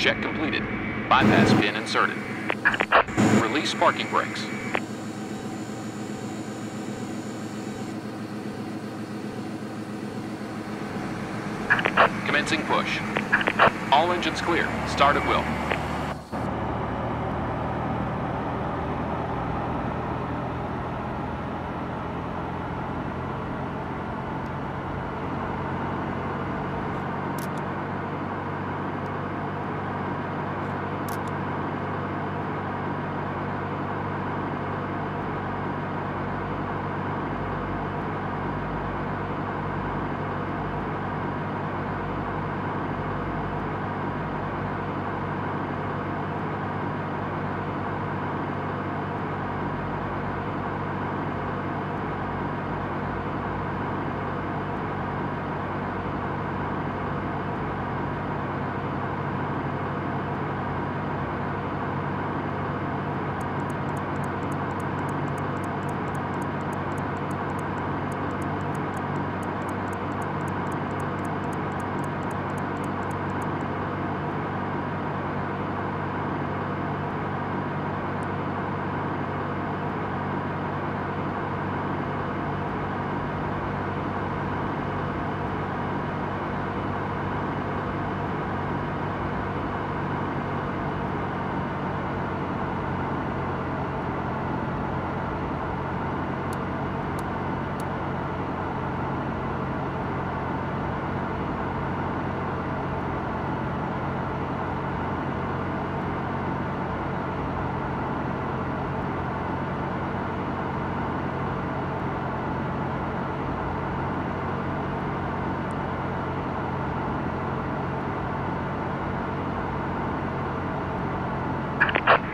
check completed. Bypass pin inserted. Release parking brakes. Commencing push. All engines clear. Start at will.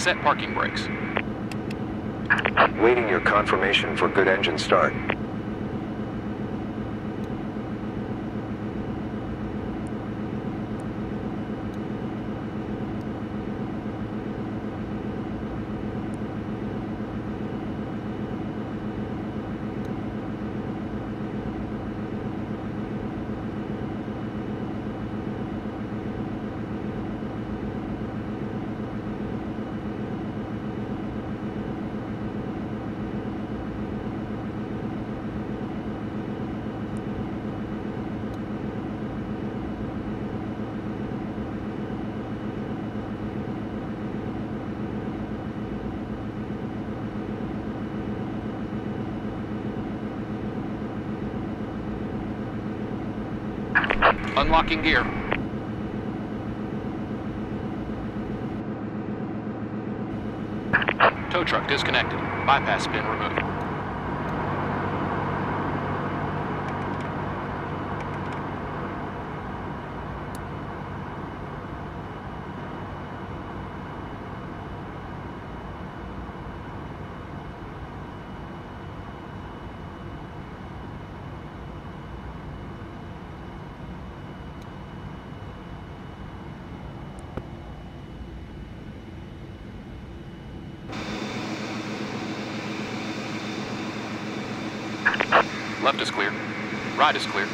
Set parking brakes. Waiting your confirmation for good engine start. Unlocking gear. Tow truck disconnected. Bypass pin removed. Left is clear. Right is clear.